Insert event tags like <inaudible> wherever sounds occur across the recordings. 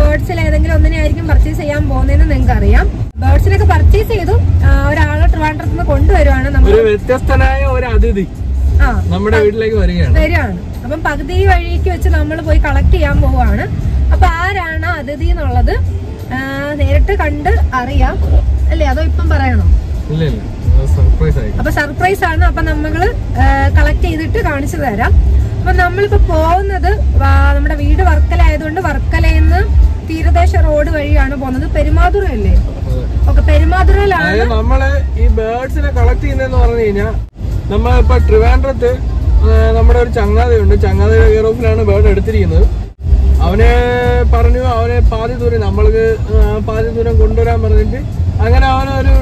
ബേർഡ്സിൽ ഏതെങ്കിലും ഒന്നിനെ ആയിരിക്കും പർച്ചേസ് ചെയ്യാൻ പോകുന്നതെന്ന് നിങ്ങൾക്ക് അറിയാം ബേർഡ്സിലൊക്കെ പർച്ചേസ് ചെയ്തു ഒരാളെ ട്രിവാൻഡ്രത്ത് നിന്ന് കൊണ്ടുവരുവാണ് നമ്മൾ വ്യത്യസ്തനായ ഒരു അതിഥി ആ നമ്മുടെ വീട്ടിലേക്ക് വരികയാണ്. വരികയാണ്. അപ്പം പകുതി വഴിക്ക് വെച്ച് നമ്മൾ പോയി കളക്ട് ചെയ്യാൻ പോവാണ് അപ്പൊ ആരാണ് അതിഥി എന്നുള്ളത് നേരിട്ട് കണ്ട് അറിയാം. അല്ലേ? അതോ ഇപ്പം പറയണോ? അപ്പൊ സർപ്രൈസ് ആണ്. അപ്പൊ നമ്മൾ കളക്ട് ചെയ്തിട്ട് കാണിച്ചു തരാം. അപ്പൊ നമ്മളിപ്പോ പോകുന്നത് നമ്മുടെ വീട് വർക്കല ആയതുകൊണ്ട് വർക്കലയിൽ തീരദേശ റോഡ് വഴിയാണ് പോകുന്നത്. പെരുമാതുറ അല്ലേ. ഓക്കെ പെരുമാതുറയിലാണ് നമ്മൾ ഈ ബേർഡ്സിനെ കളക്ട് ചെയ്യുന്നതെന്ന് പറഞ്ഞു കഴിഞ്ഞാൽ നമ്മളിപ്പോ ട്രിവാൻഡ്രത്ത് നമ്മുടെ ഒരു ചങ്ങാതയുണ്ട്. ചങ്ങാതിയുടെ കെയർ ബേർഡ് എടുത്തിരിക്കുന്നത്. അവനെ പറഞ്ഞു അവനെ പാതി ദൂരം നമ്മൾക്ക് പാതി ദൂരം കൊണ്ടുവരാൻ പറഞ്ഞിട്ട് അങ്ങനെ അവനൊരു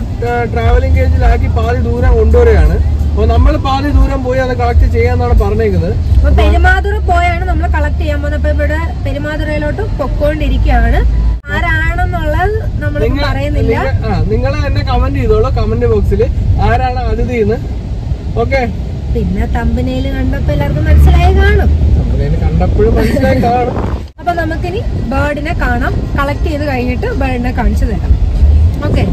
ട്രാവലിംഗ് കേജിലാക്കി പാതി ദൂരം കൊണ്ടുവരികയാണ്. അപ്പൊ നമ്മൾ പാതി ദൂരം പോയി അത് കളക്ട് ചെയ്യാന്നാണ് പറഞ്ഞേക്കുന്നത്. അപ്പൊ പെരുമാതുറ പോയാണ് നമ്മൾ കളക്ട് ചെയ്യാൻ പോകുന്നത്. അപ്പൊ ഇവിടെ പെരുമാതുറയിലോട്ട് പൊക്കോണ്ടിരിക്കുകയാണ് ആരാണെന്നുള്ളത് നമ്മൾ പറയുന്നില്ല. നിങ്ങൾ തന്നെ കമന്റ് ചെയ്തോളൂ കമന്റ് ബോക്സിൽ ആരാണ് അതിഥി എന്ന്. ഓക്കെ പിന്നെ തമ്പനയിൽ കണ്ടപ്പോ എല്ലാവർക്കും മനസ്സിലായി കാണും. കണ്ടപ്പോഴും മനസ്സിലായി കാണും. <laughs> അപ്പൊ നമുക്കിനി ബേർഡിനെ കാണാം. കളക്ട് ചെയ്ത് കഴിഞ്ഞിട്ട് ബേർഡിനെ കാണിച്ചു തരാം. ഓക്കെ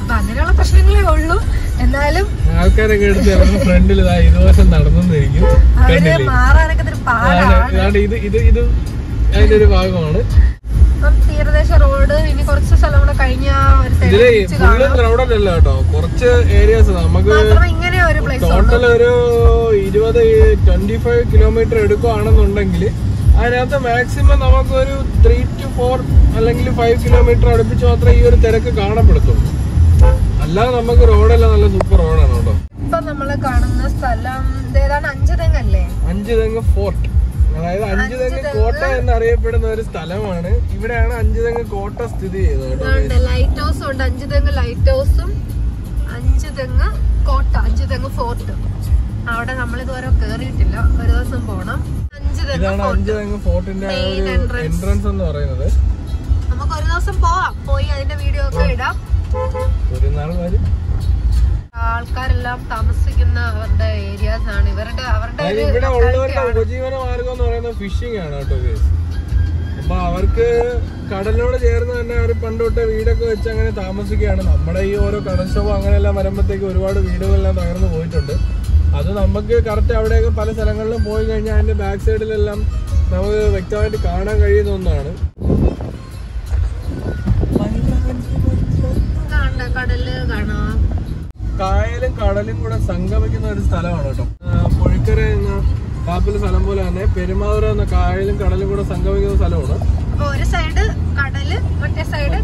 അപ്പൊ അങ്ങനെയുള്ള പ്രശ്നങ്ങളേ ഉള്ളൂ. എന്നാലും ആൾക്കാരൊക്കെ എടുത്ത് ഫ്രണ്ടിൽ ഇരുവശം നടന്നിരിക്കും അവർ മാറാനൊക്കെ ഇതൊരു പാടാണ്. അതാണ് ഇത് ഇത് ഇത് അതിന്റെ ഒരു ഭാഗമാണ്. തീരദേശ റോഡ് ഇനി കുറച്ച് സ്ഥലം കൂടെ കഴിഞ്ഞ ഒരു കേട്ടോ. കുറച്ച് ഏരിയാസ് നമുക്ക് ഇങ്ങനെ ഒരു ടോട്ടൽ ഒരു ഇരുപത് ട്വന്റി ഫൈവ് കിലോമീറ്റർ എടുക്കുകയാണെന്നുണ്ടെങ്കിൽ അതിനകത്ത് മാക്സിമം നമുക്കൊരു ത്രീ ടു ഫോർ അല്ലെങ്കിൽ ഫൈവ് കിലോമീറ്റർ അടുപ്പിച്ച് മാത്രമേ ഈ ഒരു തിരക്ക് കാണപ്പെടുത്തുള്ളൂ. അല്ലാതെ നമുക്ക് റോഡെല്ലാം നല്ല സൂപ്പർ റോഡാണ് കേട്ടോ. ഇപ്പൊ നമ്മൾ കാണുന്ന സ്ഥലം ഏതാണ്? അഞ്ച് തെങ്ങല്ലേ അഞ്ച് തെങ്ങ് ഫോർട്ട് അതായത് അഞ്ചുതെങ്ങ് കോട്ട എന്നറിയപ്പെടുന്ന ഒരു സ്ഥലമാണ്. ഇവിടെയാണ് അഞ്ചുതെങ്ങ് കോട്ട സ്ഥിതി ചെയ്തത് ലൈറ്റ് ഹൗസ് ഉണ്ട്. അഞ്ചുതെങ്ങ് ലൈറ്റ് ഹൗസും അഞ്ചുതെങ്ങ് കോട്ട അഞ്ചുതെങ്ങ് ഫോർട്ട് അവിടെ നമ്മൾ ഇതുവരെ കേറിയിട്ടില്ല. ഒരു ദിവസം പോണം. ഇതാണ് അഞ്ച് തെങ്ങ് ഫോർട്ടിന്റെ. എൻട്രൻസ് എന്ന് പറയുന്നത്. നമുക്ക് ഒരു ദിവസം പോവാം. പോയി അതിന്റെ വീഡിയോ ഒക്കെ ഇടാം. ഒരു നാൾ വരും. ആൾക്കാരെല്ലാം താമസിക്കുന്ന അവരുടെ ഏരിയാസ് ആണ്. ഇവരുടെ അവരുടെ ഇവിടെ ഉള്ളവരുടെ ഉപജീവന മാർഗം എന്ന് പറയുന്നത് ഫിഷിംഗ് ആണ് കേട്ടോ. അപ്പൊ അവർക്ക് കടലിനോട് ചേർന്ന് തന്നെ അവർ പണ്ടോട്ട് വീടൊക്കെ വെച്ച് അങ്ങനെ താമസിക്കുകയാണ്. നമ്മുടെ ഈ ഓരോ കടൽക്ഷോഭം അങ്ങനെയെല്ലാം വരുമ്പോഴത്തേക്ക് ഒരുപാട് വീടുകളെല്ലാം തകർന്നു പോയിട്ടുണ്ട്. അത് നമുക്ക് കറക്റ്റ് അവിടെയൊക്കെ പല സ്ഥലങ്ങളിലും പോയി കഴിഞ്ഞാൽ അതിന്റെ ബാക്ക് സൈഡിലെല്ലാം നമുക്ക് വ്യക്തമായിട്ട് കാണാൻ കഴിയുന്ന ഒന്നാണ്. കായലും കടലും കൂടെ സംഗമിക്കുന്ന ഒരു സ്ഥലമാണ് കേട്ടോ. പുഴിക്കര എന്ന കാപ്പിലെ സ്ഥലം പോലെ തന്നെ പെരുമാതുര എന്ന കായലും കടലും കൂടെ സംഗമിക്കുന്ന സ്ഥലമാണ്. ഒരു സൈഡ് കടൽ മറ്റേ സൈഡ്.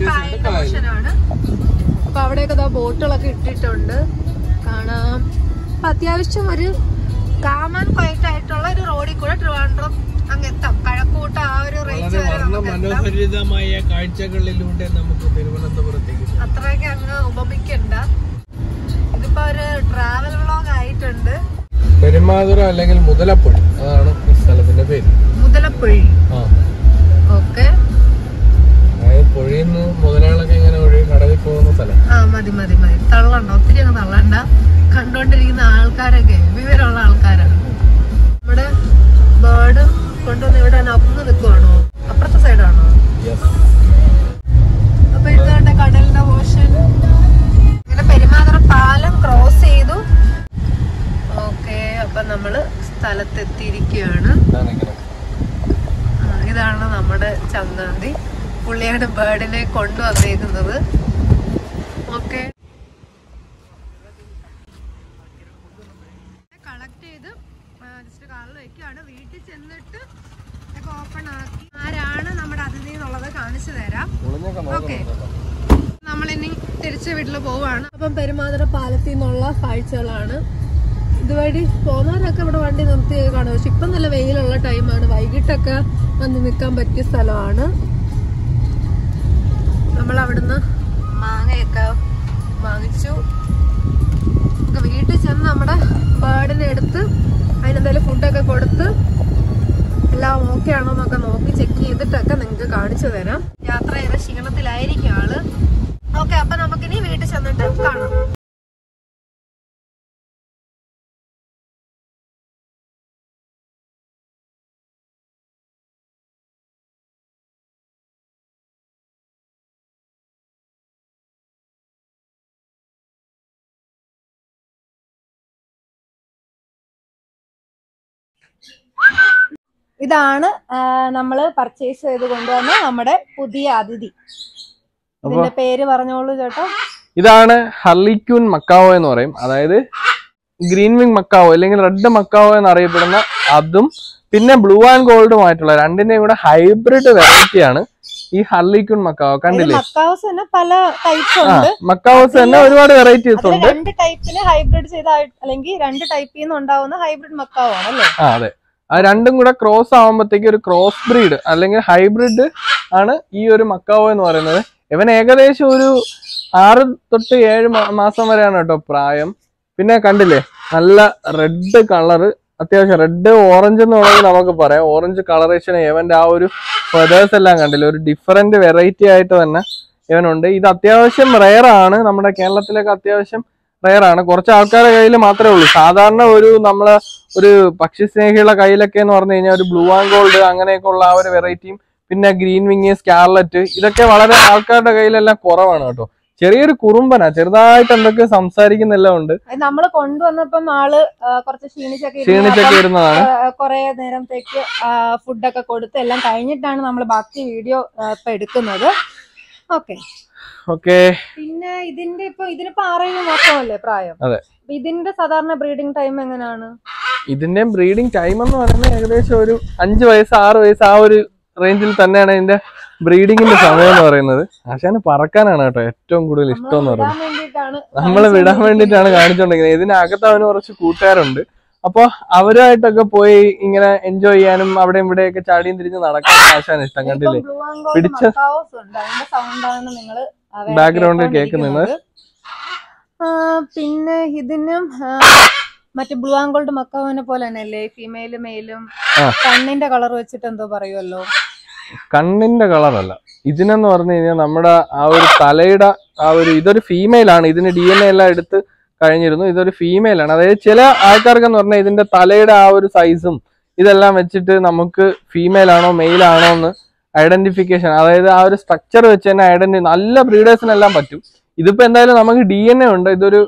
അപ്പൊ അവിടെയൊക്കെ ബോട്ടുകളൊക്കെ ഇട്ടിട്ടുണ്ട്. കാണാം. അപ്പൊ അത്യാവശ്യം ഒരു കാമൻ ക്വയറ്റ് ആയിട്ടുള്ള ഒരു റോഡിൽ കൂടെ ട്രിവാൻഡ്രം അങ്ങ് എത്താം കഴക്കൂട്ട ആ ഒരു റേഞ്ച് വരെ മനോഹരിതമായ കാഴ്ചകളിലൂടെ നമുക്ക് തിരുവനന്തപുരത്തേക്ക്. അത്രയൊക്കെ അങ്ങ് ഉപമിക്കണ്ട. ഇതിപ്പോ ഒരു ട്രാവൽ വ്ളോഗ് ആയിട്ടുണ്ട്. പെരുമാതുര അല്ലെങ്കിൽ മുതലപ്പൊഴി അതാണ് ഈ സ്ഥലത്തിന്റെ പേര്. മുതലപ്പൊഴി. ഓക്കെ. പുഴയിൽ നിന്ന് മുതലാളൊക്കെ ഇങ്ങനെ ഒഴുകി കടവിൽ പോകുന്ന സ്ഥലം. ആ മതി മതി മതി. തള്ളണ്ട ഒത്തിരി അങ്ങ് തള്ളണ്ട. കണ്ടോണ്ടിരിക്കുന്ന ആൾക്കാരൊക്കെ വിവരമുള്ള ആൾക്കാരാണ്. നമ്മുടെ ബേർഡ് കൊണ്ടുവന്ന് ഇവിടെ അപ്പുന്ന് നിൽക്കുവാണോ അപ്പുറത്തെ സൈഡാണോ അപ്പൊ ഇതുകൊണ്ട് കടലിന്റെ പോർഷൻ ഇങ്ങനെ പെരുമാതുറ പാലം ക്രോസ് ചെയ്തു. ഓക്കെ അപ്പൊ നമ്മൾ സ്ഥലത്തെത്തിയിരിക്കുകയാണ്. ഇതാണ് നമ്മുടെ ചങ്ങാതി. പുള്ളിയാണ് ബേർഡിനെ കൊണ്ടുവന്നേക്കുന്നത് ഓക്കെ കളക്ട് ചെയ്ത് ജസ്റ്റ് കാറിൽ വെക്കുകയാണ് വീട്ടിൽ ചെന്നിട്ട് ഓപ്പൺ ആക്കി. ആരാണ് നമ്മുടെ അതിഥി എന്നുള്ളത് കാണിച്ചു തരാം. ഓക്കെ നമ്മളിനി തിരിച്ച് വീട്ടിൽ പോവാണ്. അപ്പം പെരുമാതുര പാലത്തിൽ നിന്നുള്ള കാഴ്ചകളാണ്. ഇത് ഇതുവഴി പോകുന്നവരൊക്കെ ഇവിടെ വണ്ടി നിർത്തി കാണും. പക്ഷെ ഇപ്പം നല്ല വെയിലുള്ള ടൈമാണ് വൈകിട്ടൊക്കെ വന്ന് നിൽക്കാൻ പറ്റിയ സ്ഥലമാണ്. നമ്മൾ അവിടുന്ന് മാങ്ങയൊക്കെ വാങ്ങിച്ചു. വീട്ടിൽ ചെന്ന് നമ്മുടെ ബേർഡിനെ എടുത്ത് അതിനെന്തായാലും ഫുഡൊക്കെ കൊടുത്ത് എല്ലാം ഓക്കെ ആണോ എന്നൊക്കെ നോക്കി ചെക്ക് ചെയ്തിട്ടൊക്കെ നിങ്ങൾക്ക് കാണിച്ചു തരാം. യാത്ര ചെയ്ത ക്ഷീണത്തിലായിരിക്കും ആൾ. ഓക്കെ അപ്പൊ നമുക്കിനി വീട്ടിൽ ചെന്നിട്ട് കാണാം. ഇതാണ് നമ്മൾ പർച്ചേസ് ചെയ്ത് കൊണ്ടുവന്ന നമ്മുടെ പുതിയ അതിഥി. ഇതിന്റെ പേര് പറഞ്ഞോളൂ ചേട്ടാ. ഇതാണ് ഹർലിക്യൂൻ മക്കാവോ എന്ന് പറയും. അതായത് ഗ്രീൻ വിങ് മക്കാവോ അല്ലെങ്കിൽ റെഡ് മക്കാവോ എന്നറിയപ്പെടുന്ന അതും പിന്നെ ബ്ലൂ ആൻഡ് ഗോൾഡും ആയിട്ടുള്ള രണ്ടിന്റെയും കൂടെ ഹൈബ്രിഡ് വെറൈറ്റി ആണ് ഈ ഹർലിക്യൂൺ മക്കാവോ. കണ്ടില്ലേ? മക്കാവോസ് തന്നെ പല ടൈപ്സ് ഉണ്ട്. മക്കാവോസ് തന്നെ ഒരുപാട് വെറൈറ്റീസ് ഉണ്ട്. രണ്ട് ടൈപ്പിൽ ഹൈബ്രിഡ് ചെയ്ത അല്ലെങ്കിൽ രണ്ട് ടൈപ്പിൽ നിന്ന് ഉണ്ടാവുന്ന ഹൈബ്രിഡ് മക്കാവോ ആണല്ലേ? അതെ. ആ രണ്ടും കൂടെ ക്രോസ് ആവുമ്പോഴത്തേക്ക് ഒരു ക്രോസ് ബ്രീഡ് അല്ലെങ്കിൽ ഹൈബ്രിഡ് ആണ് ഈ ഒരു മക്കാവോ എന്ന് പറയുന്നത്. ഇവൻ ഏകദേശം ഒരു ആറ് തൊട്ട് ഏഴ് മാസം വരെയാണ് കേട്ടോ പ്രായം. പിന്നെ കണ്ടില്ലേ? നല്ല റെഡ് കളറ് അത്യാവശ്യം റെഡ് ഓറഞ്ച് എന്ന് വേണമെങ്കിൽ നമുക്ക് പറയാം. ഓറഞ്ച് കളറേഷൻ ഇവന്റെ ആ ഒരു ഫെതേഴ്സ് എല്ലാം കണ്ടില്ലേ? ഒരു ഡിഫറെന്റ് വെറൈറ്റി ആയിട്ട് തന്നെ ഇവനുണ്ട്. ഇത് അത്യാവശ്യം റെയർ ആണ്. നമ്മുടെ കേരളത്തിലൊക്കെ അത്യാവശ്യം റെയർ ആണ്. കുറച്ച് ആൾക്കാരുടെ കയ്യിൽ മാത്രമേ ഉള്ളൂ. സാധാരണ ഒരു നമ്മളെ ഒരു പക്ഷി സ്നേഹികളുടെ കയ്യിലൊക്കെ എന്ന് പറഞ്ഞു കഴിഞ്ഞാൽ ഒരു ബ്ലൂ ആൻഡ് ഗോൾഡ് അങ്ങനെയൊക്കെ ഉള്ള ആ ഒരു വെറൈറ്റിയും പിന്നെ ഗ്രീൻ വിങ് സ്കാർലറ്റ് ഇതൊക്കെ വളരെ ആൾക്കാരുടെ കയ്യിലെല്ലാം കുറവാണ് കേട്ടോ. ചെറിയൊരു കുറുമ്പനാ. ചെറുതായിട്ട് എന്തൊക്കെ സംസാരിക്കുന്നെല്ലാം ഉണ്ട്. നമ്മൾ കൊണ്ടുവന്നപ്പം ആൾ കുറച്ച് ക്ഷീണിച്ചൊക്കെ ഇരുന്നതാണ്. കുറെ കുറേ നേരത്തേക്ക് ഫുഡൊക്കെ കൊടുത്ത് എല്ലാം കഴിഞ്ഞിട്ടാണ് നമ്മൾ ബാക്കി വീഡിയോ ഇപ്പൊ എടുക്കുന്നത്. ഓക്കെ. ഓക്കെ. പിന്നെ ഇതിന്റെ ഇപ്പൊ ഇതിനിപ്പോ ആറേഴ് മാസമല്ലേ പ്രായം? അതെ. ഇതിന്റെ സാധാരണ ബ്രീഡിംഗ് ടൈം എങ്ങനെയാണ്? ഇതിന്റെ ബ്രീഡിംഗ് ടൈം എന്ന് പറയുന്നത് ഏകദേശം ഒരു അഞ്ച് വയസ്സ് ആറ് വയസ്സ് ആ ഒരു റേഞ്ചിൽ തന്നെയാണ് ഇതിന്റെ ബ്രീഡിങ്ങിന്റെ സമയം എന്ന് പറയുന്നത്. ആശാന് പറക്കാനാണ് കേട്ടോ ഏറ്റവും കൂടുതൽ ഇഷ്ടം എന്ന് പറയുന്നത്. നമ്മൾ നമ്മളെ വിടാൻ വേണ്ടിയിട്ടാണ് കാണിച്ചോണ്ടിരിക്കുന്നത്. ഇതിനകത്ത് അവന് കുറച്ച് കൂട്ടുകാരുണ്ട്. അപ്പൊ അവരുമായിട്ടൊക്കെ പോയി ഇങ്ങനെ എൻജോയ് ചെയ്യാനും അവിടെയും ഇവിടെയൊക്കെ ചാടിയും തിരിഞ്ഞ് നടക്കാനും ആശാൻ ഇഷ്ടം കണ്ടില്ലേ? പിടിച്ച- ബാക്ക്ഗ്രൗണ്ടിൽ കേൾക്കുന്നത്. പിന്നെ ഇതിനും മറ്റേ ബ്ലൂ ആൻഡ് ഗോൾഡ് മക്കാവിനെ പോലെ തന്നെയല്ലേ ഫീമെയിലും മെയിലും കണ്ണിന്റെ കളർ വെച്ചിട്ട് എന്തോ പറയുമല്ലോ കണ്ണിന്റെ കളറല്ല ഇതിനെന്ന് പറഞ്ഞു കഴിഞ്ഞാൽ നമ്മുടെ ആ ഒരു തലയുടെ ആ ഒരു ഇതൊരു ഫീമെയിൽ ആണ്. ഇതിന് ഡി എൻ എ എല്ലാം എടുത്ത് കഴിഞ്ഞിരുന്നു. ഇതൊരു ഫീമെയിൽ ആണ്. അതായത് ചില ആൾക്കാർക്ക് എന്ന് പറഞ്ഞാൽ ഇതിന്റെ തലയുടെ ആ ഒരു സൈസും ഇതെല്ലാം വെച്ചിട്ട് നമുക്ക് ഫീമെയിൽ ആണോ മെയിൽ ആണോ എന്ന് ഐഡന്റിഫിക്കേഷൻ അതായത് ആ ഒരു സ്ട്രക്ചർ വെച്ച് തന്നെ ഐഡന്റി നല്ല ബ്രീഡേഴ്സിനെല്ലാം പറ്റും. ഇതിപ്പോ എന്തായാലും നമുക്ക് ഡി എൻ എ ഉണ്ട്. ഇതൊരു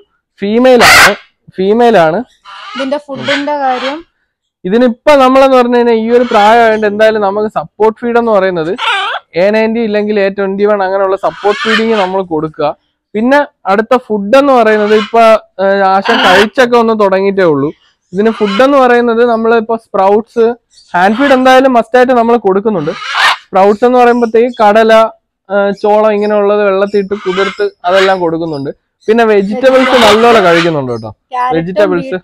ഫീമെയിൽ ആണ്. ഫീമെയിൽ ആണ്. ഇതിന്റെ ഫുഡിന്റെ കാര്യം? ഇതിനിപ്പോ നമ്മളെന്ന് പറഞ്ഞു കഴിഞ്ഞാൽ ഈ ഒരു പ്രായമായിട്ട് എന്തായാലും നമുക്ക് സപ്പോർട്ട് ഫീഡ് എന്ന് പറയുന്നത് എ നയന്റി ഇല്ലെങ്കിൽ എ ട്വന്റി വൺ അങ്ങനെയുള്ള സപ്പോർട്ട് ഫീഡിങ് നമ്മൾ കൊടുക്കുക. പിന്നെ അടുത്ത ഫുഡ് എന്ന് പറയുന്നത് ഇപ്പൊ ആശ കഴിച്ചൊക്കെ ഒന്ന് തുടങ്ങിയിട്ടേ ഉള്ളൂ. ഇതിന് ഫുഡ് എന്ന് പറയുന്നത് നമ്മൾ ഇപ്പൊ സ്പ്രൗട്ട്സ് ഹാൻഡ് ഫീഡ് എന്തായാലും മസ്റ്റായിട്ട് നമ്മൾ കൊടുക്കുന്നുണ്ട്. സ്പ്രൗട്ട്സ് എന്ന് പറയുമ്പോഴത്തേക്ക് കടല ചോളം ഇങ്ങനെയുള്ളത് വെള്ളത്തിട്ട് കുതിർത്ത് അതെല്ലാം കൊടുക്കുന്നുണ്ട്. പിന്നെ വെജിറ്റബിൾസ് നല്ലോണം കഴിക്കുന്നുണ്ട് കേട്ടോ. വെജിറ്റബിൾസ്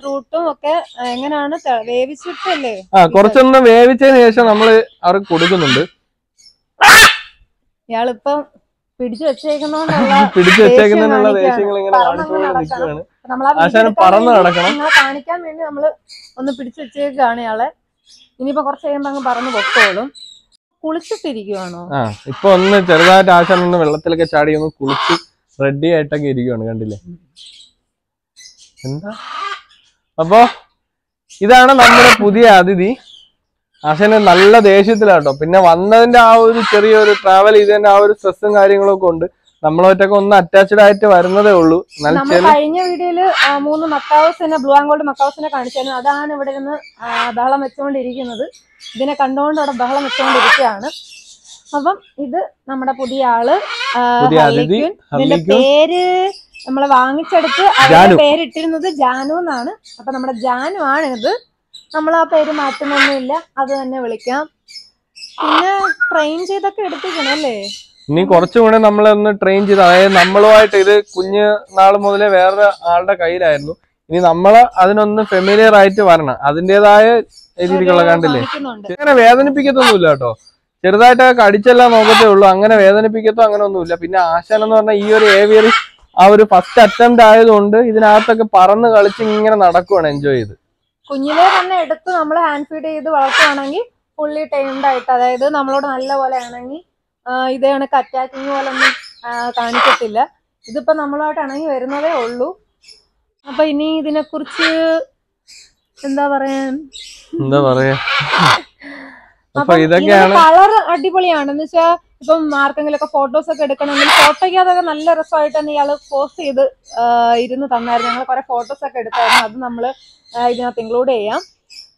എങ്ങനെയാണ് വേവിച്ചിട്ടല്ലേ? ആ കുറച്ചൊന്ന് വേവിച്ചതിന് ശേഷം നമ്മൾ അവർക്ക് കൊടുക്കുന്നുണ്ട്. ഇയാളിപ്പം പിടിച്ചു വെച്ചേക്കുന്നോണ്ടുള്ള <laughs> പിടിച്ചു വെച്ചേക്കുന്നതിനുള്ള ദേഷ്യങ്ങൾ ഇങ്ങനെ. നിൽക്കുകയാണ്. ആശാന് പറന്ന് നടക്കണം. കാണിക്കാൻ വേണ്ടി നമ്മൾ ഒന്ന് പിടിച്ചു വെച്ചേക്കാണ് ഇയാളെ. ഇനിയിപ്പോ കുറച്ച് കഴിയുമ്പോ അങ്ങ് പറന്ന് പൊക്കോളും. കുളിച്ചിട്ടിരിക്കുവാണോ? ആ ഇപ്പൊ ഒന്ന് ചെറുതായിട്ട് ആശാൻ ഒന്ന് വെള്ളത്തിലൊക്കെ ചാടി ഒന്ന് കുളിച്ച് റെഡി ആയിട്ടൊക്കെ ഇരിക്കുവാണ് കണ്ടില്ലേ? എന്താ? അപ്പോ ഇതാണ് നമ്മുടെ പുതിയ അതിഥി. ആശാന് നല്ല ദേഷ്യത്തിലാട്ടോ പിന്നെ വന്നതിന്റെ ആ ഒരു ചെറിയൊരു ട്രാവൽ ചെയ്തതിന്റെ ആ ഒരു സ്ട്രെസ്സും കാര്യങ്ങളൊക്കെ ഉണ്ട്. നമ്മളൊറ്റൊക്കെ ഒന്ന് അറ്റാച്ച്ഡ് ആയിട്ട് വരുന്നതേ ഉള്ളൂ. കഴിഞ്ഞ വീഡിയോയിൽ മൂന്ന് മക്കാവസിനെ ബ്ലൂ ആൻഡ് ഗോൾഡ് മക്കാവസിനെ കാണിച്ചായിരുന്നു അതാണ് ഇവിടെ നിന്ന് ബഹളം വെച്ചുകൊണ്ടിരിക്കുന്നത്. ഇതിനെ കണ്ടുകൊണ്ട് അവിടെ ബഹളം വെച്ചുകൊണ്ടിരിക്കുകയാണ്. അപ്പം ഇത് നമ്മുടെ പുതിയ ആൾ. ഇതിന്റെ പേര് നമ്മൾ വാങ്ങിച്ചെടുത്ത്. അവരുടെ പേരിട്ടിരുന്നത് ജാനു എന്നാണ്. അപ്പൊ നമ്മുടെ ജാനു ആണ് ഇത് നമ്മൾ ആ പേര് മാറ്റുന്നൊന്നുമില്ല അത് തന്നെ വിളിക്കാം. പിന്നെ ട്രെയിൻ ചെയ്തൊക്കെ എടുത്തിരിക്കണം അല്ലേ? ഇനി കുറച്ചും കൂടെ നമ്മളൊന്ന് ട്രെയിൻ ചെയ്ത് അതായത് നമ്മളുമായിട്ട് ഇത് കുഞ്ഞ് നാൾ മുതലേ വേറെ ആളുടെ കയ്യിലായിരുന്നു. ഇനി നമ്മൾ അതിനൊന്ന് ഫെമിലിയർ ആയിട്ട് വരണം. അതിന്റെതായ രീതിക്കുള്ള കണ്ടില്ലേ? അങ്ങനെ വേദനിപ്പിക്കത്തൊന്നുമില്ല കേട്ടോ. ചെറുതായിട്ടൊക്കെ കടിച്ചെല്ലാം നോക്കത്തേ ഉള്ളൂ. അങ്ങനെ വേദനിപ്പിക്കത്തോ അങ്ങനെ ഒന്നുമില്ല പിന്നെ ആശാൻ എന്ന് പറഞ്ഞാൽ ഈ ഒരു ഏവിയറി ആ ഒരു ഫസ്റ്റ് അറ്റംപ്റ്റ് ആയതുകൊണ്ട് ഇതിനകത്തൊക്കെ പറന്ന് കളിച്ച് ഇങ്ങനെ നടക്കുവാണ് എൻജോയ് ചെയ്ത്. കുഞ്ഞിലെ തന്നെ എടുത്ത് നമ്മൾ ഹാൻഡ് ഫീഡ് ചെയ്ത് വളർത്തുവാണെങ്കിൽ ഫുള്ളി ടൈംഡ് ആയിട്ട് അതായത് നമ്മളോട് നല്ല പോലെ ആണെങ്കിൽ ഇതേ കണക്ക് അറ്റാക്കിങ് പോലെ ഒന്നും കാണിക്കത്തില്ല. ഇതിപ്പോൾ നമ്മളുമായിട്ട് ഇണങ്ങി വരുന്നതേ ഉള്ളൂ. അപ്പൊ ഇനി ഇതിനെക്കുറിച്ച് എന്താ പറയാൻ എന്താ പറയാ? കളർ അടിപൊളിയാണ്. എന്ന് വെച്ചാൽ ഇപ്പം ആർക്കെങ്കിലും ഒക്കെ ഫോട്ടോസ് ഒക്കെ എടുക്കണമെങ്കിൽ ഫോട്ടോയ്ക്ക് അതൊക്കെ നല്ല രസമായിട്ട് തന്നെ ഇയാൾ പോസ്റ്റ് ചെയ്ത് ഇരുന്ന് തന്നായിരുന്നു. ഞങ്ങൾ കുറെ ഫോട്ടോസ് ഒക്കെ എടുത്തായിരുന്നു. അത് നമ്മൾ ഇതിനകത്ത് ഇൻക്ലൂഡ് ചെയ്യാം.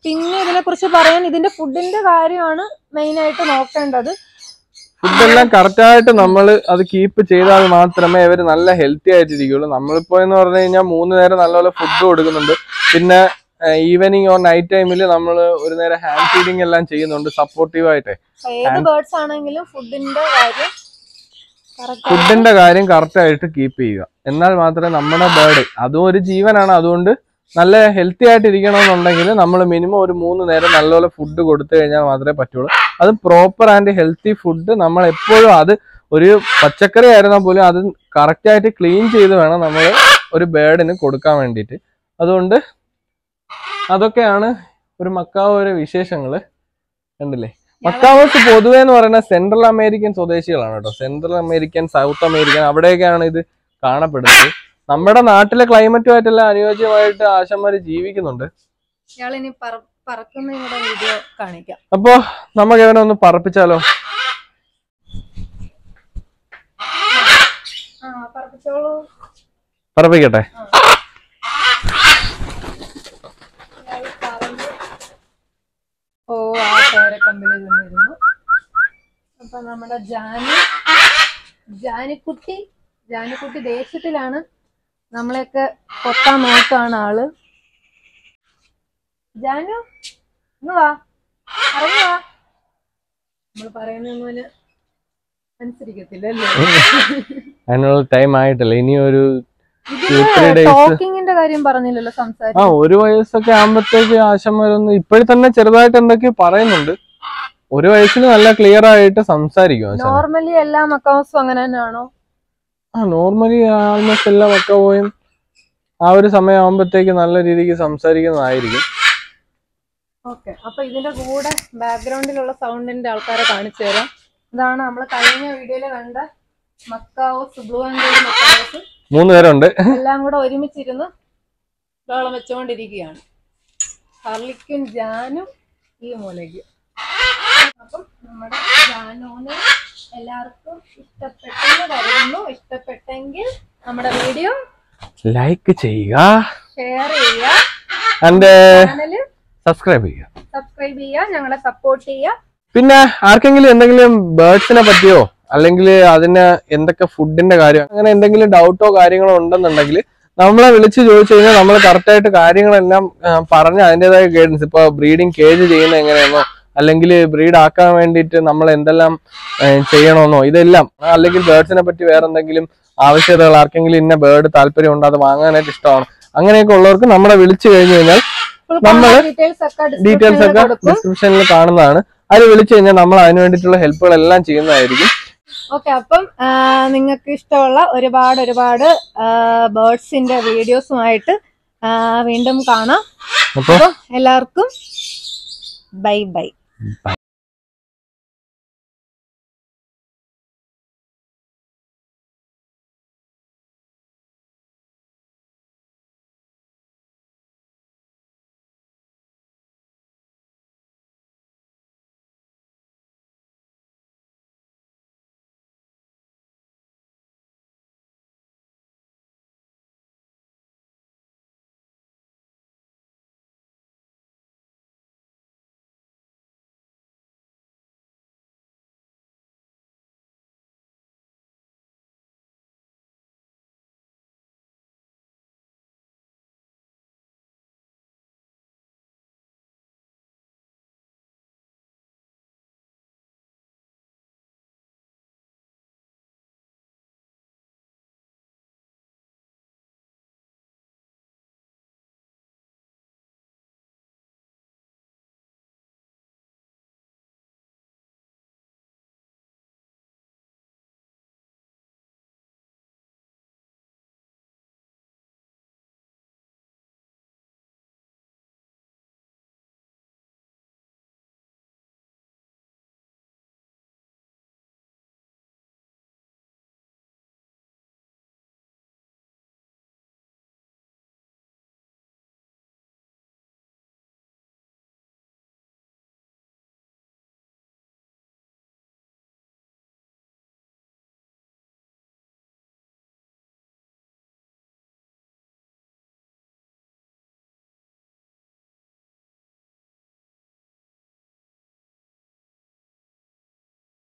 പിന്നെ ഇതിനെ കുറിച്ച് പറയാൻ ഇതിന്റെ ഫുഡിന്റെ കാര്യമാണ് മെയിൻ ആയിട്ട് നോക്കേണ്ടത്. ഫുഡെല്ലാം കറക്റ്റ് ആയിട്ട് നമ്മൾ അത് കീപ്പ് ചെയ്താൽ മാത്രമേ ഇവർ നല്ല ഹെൽത്തി ആയിട്ടിരിക്കുള്ളൂ. നമ്മളിപ്പോ എന്ന് പറഞ്ഞു കഴിഞ്ഞാൽ മൂന്ന് നേരം നല്ലപോലെ ഫുഡ് കൊടുക്കുന്നുണ്ട്. പിന്നെ ഈവനിങ് ഓർ നൈറ്റ് ടൈമിൽ നമ്മൾ ഒരു നേരം ഹാൻഡ് ഫീഡിങ് എല്ലാം ചെയ്യുന്നുണ്ട് സപ്പോർട്ടീവ് ആയിട്ട്. ഫുഡിന്റെ കാര്യം കറക്റ്റ് ആയിട്ട് കീപ്പ് ചെയ്യുക. എന്നാൽ മാത്രമേ നമ്മുടെ ബേർഡ് അതും ഒരു ജീവനാണ്. അതുകൊണ്ട് നല്ല ഹെൽത്തി ആയിട്ട് ഇരിക്കണമെന്നുണ്ടെങ്കിൽ നമ്മൾ മിനിമം ഒരു മൂന്ന് നേരം നല്ലപോലെ ഫുഡ് കൊടുത്തു കഴിഞ്ഞാൽ മാത്രമേ പറ്റുള്ളൂ. അത് പ്രോപ്പർ ആൻഡ് ഹെൽത്തി ഫുഡ് നമ്മൾ എപ്പോഴും അത് ഒരു പച്ചക്കറി ആയിരുന്നാൽ പോലും അത് കറക്റ്റ് ആയിട്ട് ക്ലീൻ ചെയ്ത് വേണം നമ്മൾ ഒരു ബേർഡിന് കൊടുക്കാൻ വേണ്ടിയിട്ട്. അതുകൊണ്ട് അതൊക്കെയാണ് ഒരു മക്കാവോയുടെ വിശേഷങ്ങൾ വിശേഷങ്ങൾ. കണ്ടില്ലേ? മക്കാവോസ് പൊതുവെ എന്ന് പറയുന്നത് സെൻട്രൽ അമേരിക്കൻ സ്വദേശികളാണ് കേട്ടോ. സെൻട്രൽ അമേരിക്കൻ സൗത്ത് അമേരിക്കൻ അവിടെയൊക്കെയാണ് ഇത് കാണപ്പെടുന്നത്. നമ്മുടെ നാട്ടിലെ ക്ലൈമറ്റുമായിട്ടെല്ലാം അനുയോജ്യമായിട്ട് ആശന്മാര് ജീവിക്കുന്നുണ്ട്. അപ്പോ നമുക്ക് ഇവനെ ഒന്ന് പറപ്പിച്ചാലോ? പറപ്പിക്കട്ടെ ഇയാൾ പറന്ന് ഓ ആ പേരക്കമ്പിൽ ഇരുന്നിരുന്നു അപ്പൊ നമ്മുടെ ജാനി ജാനിക്കുട്ടി ജാനിക്കുട്ടി ദേശത്തിലാണ് നമ്മളെയൊക്കെ കൊത്താൻ നോക്കാണ് ആൾ. ജാനു ഇന്ന് വാ. ഇറങ്ങി വാ. നമ്മൾ പറയുന്നതിന് അനുസരിക്കത്തില്ല അല്ലേ? അതിനുള്ള ടൈം ആയിട്ടില്ല. ഇനി ഒരു. ടോക്കിങ്ങിന്റെ കാര്യം പറഞ്ഞില്ലല്ലോ ആ ഒരു വയസ്സൊക്കെ ആകുമ്പോഴത്തേക്ക് ആശന്മാരൊന്ന് ഇപ്പോഴും തന്നെ ചെറുതായിട്ട് എന്തൊക്കെയോ പറയുന്നുണ്ട്. ഒരു വയസ്സിന് നല്ല ക്ലിയർ ആയിട്ട് സംസാരിക്കും നോർമലി എല്ലാ മക്കാവസും അങ്ങനെ തന്നെയാണോ? ആ നോർമലി ആൾമോസ്റ്റ് എല്ലാ മക്കാവും ആ ഒരു സമയം ആകുമ്പോഴത്തേക്ക് നല്ല രീതിക്ക് സംസാരിക്കുന്നതായിരിക്കും. ഓക്കെ അപ്പൊ ഇതിന്റെ കൂടെ ബാക്ക്ഗ്രൗണ്ടിലുള്ള സൗണ്ടിന്റെ ആൾക്കാരെ കാണിച്ചു തരാം. ഇതാണ് നമ്മൾ കഴിഞ്ഞ വീഡിയോയിൽ കണ്ട macaws blue and gold macaws. മൂന്ന് പേരുണ്ട്. എല്ലാം കൂടെ ഒരുമിച്ചിരുന്ന് ബഹളം വെച്ചുകൊണ്ടിരിക്കുകയാണ് ഹർലിക്കും ജാനും ഈ മൂലയ്ക്ക്. അപ്പം നമ്മുടെ ജാനോന് എല്ലാവർക്കും ഇഷ്ടപ്പെട്ടെന്ന് കരുതുന്നു. ഇഷ്ടപ്പെട്ടെങ്കിൽ നമ്മുടെ വീഡിയോ ലൈക്ക് ചെയ്യുക. ഷെയർ ചെയ്യുക. ആൻഡ് ചാനൽ സബ്സ്ക്രൈബ് ചെയ്യുക. സബ്സ്ക്രൈബ് ചെയ്യുക ഞങ്ങളെ സപ്പോർട്ട് ചെയ്യുക. പിന്നെ ആർക്കെങ്കിലും എന്തെങ്കിലും ബേർഡ്സിനെ പറ്റിയോ അല്ലെങ്കിൽ അതിന് എന്തൊക്കെ ഫുഡിന്റെ കാര്യം അങ്ങനെ എന്തെങ്കിലും ഡൗട്ടോ കാര്യങ്ങളോ ഉണ്ടെന്നുണ്ടെങ്കിൽ നമ്മളെ വിളിച്ച് ചോദിച്ചു കഴിഞ്ഞാൽ നമ്മൾ കറക്റ്റായിട്ട് കാര്യങ്ങളെല്ലാം പറഞ്ഞ് അതിന്റെതായ ഗൈഡൻസ് ഇപ്പൊ ബ്രീഡിങ് കേജ് ചെയ്യുന്നത് എങ്ങനെയാണോ അല്ലെങ്കിൽ ബ്രീഡ് ആക്കാൻ വേണ്ടിയിട്ട് നമ്മൾ എന്തെല്ലാം ചെയ്യണമെന്നോ ഇതെല്ലാം. അല്ലെങ്കിൽ ബേർഡ്സിനെ പറ്റി വേറെ എന്തെങ്കിലും ആവശ്യതകൾ ആർക്കെങ്കിലും ഇന്ന ബേർഡ് താല്പര്യം ഉണ്ട് അത് വാങ്ങാനായിട്ട് ഇഷ്ടമാണ്. അങ്ങനെയൊക്കെ ഉള്ളവർക്ക് നമ്മളെ വിളിച്ചു കഴിഞ്ഞു കഴിഞ്ഞാൽ നമ്മൾ ഡീറ്റെയിൽസ് ഒക്കെ ഡിസ്ക്രിപ്ഷനിൽ കാണുന്നതാണ്. അതിൽ വിളിച്ചു കഴിഞ്ഞാൽ നമ്മൾ അതിന് വേണ്ടിയിട്ടുള്ള ഹെൽപ്പുകളെല്ലാം ചെയ്യുന്നതായിരിക്കും. ഓക്കെ അപ്പം നിങ്ങൾക്ക് ഇഷ്ടമുള്ള ഒരുപാട് ഒരുപാട് ബേർഡ്സിന്റെ വീഡിയോസുമായിട്ട് വീണ്ടും കാണാം. എല്ലാവർക്കും ബൈ ബൈ. Bye.